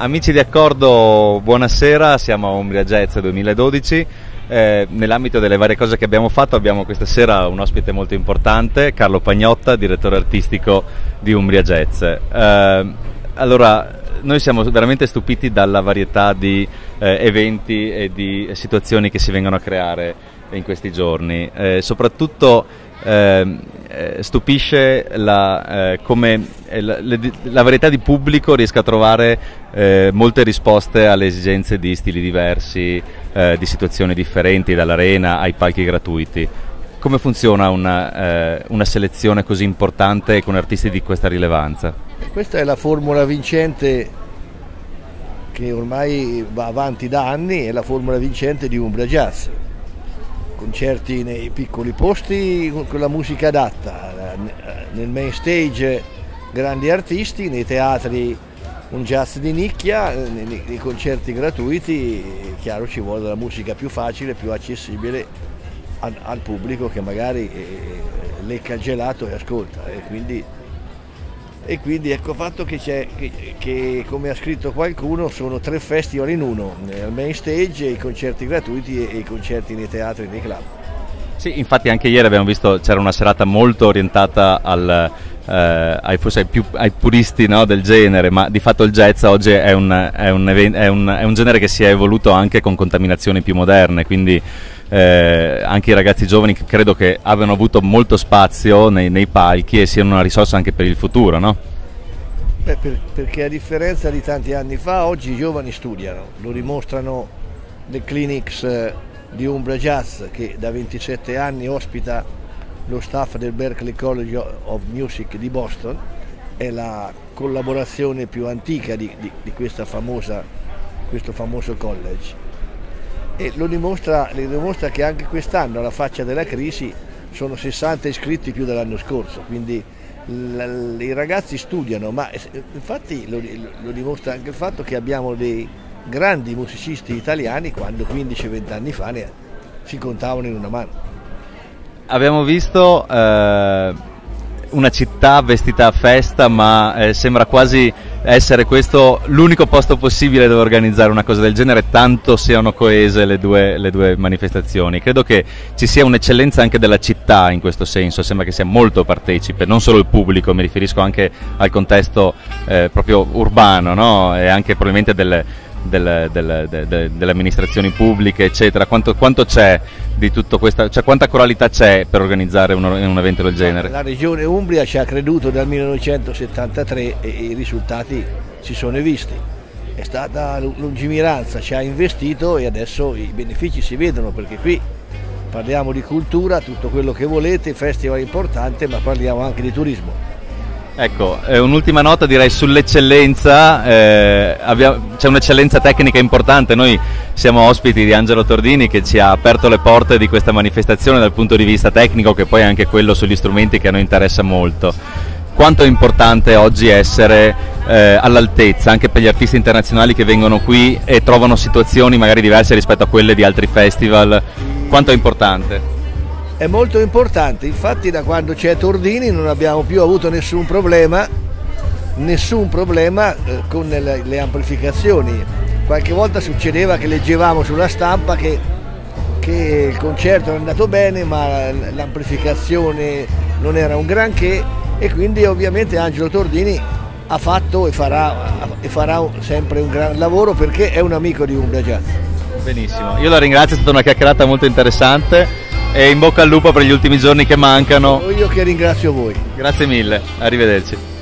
Amici di Accordo, buonasera, siamo a Umbria Jazz 2012. Eh, nell'ambito delle varie cose che abbiamo fatto abbiamo questa sera un ospite molto importante, Carlo Pagnotta, direttore artistico di Umbria Jazz. Eh, allora, noi siamo veramente stupiti dalla varietà di eh, eventi e di situazioni che si vengono a creare in questi giorni, eh, soprattutto ehm, eh, stupisce la, eh, come eh, la, la, varietà di pubblico riesca a trovare eh, molte risposte alle esigenze di stili diversi, eh, di situazioni differenti, dall'arena ai palchi gratuiti. Come funziona una, una selezione così importante con artisti di questa rilevanza? Questa è la formula vincente che ormai va avanti da anni, è la formula vincente di Umbria Jazz concerti nei piccoli posti con la musica adatta, nel main stage grandi artisti, nei teatri un jazz di nicchia, nei, concerti gratuiti chiaro ci vuole la musica più facile, più accessibile al, al pubblico che magari eh, lecca il gelato e ascolta e quindi e quindi ecco fatto che, che, che, come ha scritto qualcuno sono tre festival in uno, il main stage, i concerti gratuiti e, e i concerti nei teatri e nei club. Sì, infatti anche ieri abbiamo visto c'era una serata molto orientata al, eh, ai, forse ai, più, ai puristi no, del genere, ma di fatto il jazz oggi è un, è, un è, un, è un, genere che si è evoluto anche con contaminazioni più moderne, quindi eh, anche i ragazzi giovani credo che abbiano avuto molto spazio nei, nei palchi e siano una risorsa anche per il futuro, no? Beh, per, perché a differenza di tanti anni fa, oggi i giovani studiano, lo dimostrano le clinics eh, di Umbra Jazz che da 27 anni ospita lo staff del Berklee College of Music di Boston, è la collaborazione più antica di, di, di famosa, questo famoso college e lo dimostra, dimostra che anche quest'anno alla faccia della crisi sono 60 iscritti più dell'anno scorso, quindi i ragazzi studiano, ma infatti lo, lo, dimostra anche il fatto che abbiamo dei grandi musicisti italiani quando 15-20 anni fa ne, si contavano in una mano. Abbiamo visto eh, una città vestita a festa, ma eh, sembra quasi essere questo l'unico posto possibile dove organizzare una cosa del genere, tanto siano coese le due, le due manifestazioni. Credo che ci sia un'eccellenza anche della città in questo senso, sembra che sia molto partecipe, non solo il pubblico, mi riferisco anche al contesto eh, proprio urbano no? e anche probabilmente delle del, del, del, delle amministrazioni pubbliche, eccetera, quanto, quanto c'è di tutto questo, cioè quanta coralità c'è per organizzare un, un, evento del genere? La regione Umbria ci ha creduto dal 1973 e i risultati si sono visti. È stata lungimiranza, ci ha investito e adesso i benefici si vedono perché qui parliamo di cultura, tutto quello che volete, festival importante, ma parliamo anche di turismo. Ecco, eh, un'ultima nota direi sull'eccellenza, eh, c'è un'eccellenza tecnica importante, noi siamo ospiti di Angelo Tordini che ci ha aperto le porte di questa manifestazione dal punto di vista tecnico che poi è anche quello sugli strumenti che a noi interessa molto. Quanto è importante oggi essere eh, all'altezza anche per gli artisti internazionali che vengono qui e trovano situazioni magari diverse rispetto a quelle di altri festival, quanto è importante? È molto importante, infatti da quando c'è Tordini non abbiamo più avuto nessun problema, nessun problema eh, con le, amplificazioni. Qualche volta succedeva che leggevamo sulla stampa che, che il concerto è andato bene ma l'amplificazione non era un granché e quindi ovviamente Angelo Tordini ha fatto e farà, e farà sempre un gran lavoro perché è un amico di Umbria Jazz. Benissimo, io la ringrazio, è stata una chiacchierata molto interessante e in bocca al lupo per gli ultimi giorni che mancano. Io che ringrazio voi. Grazie mille, arrivederci.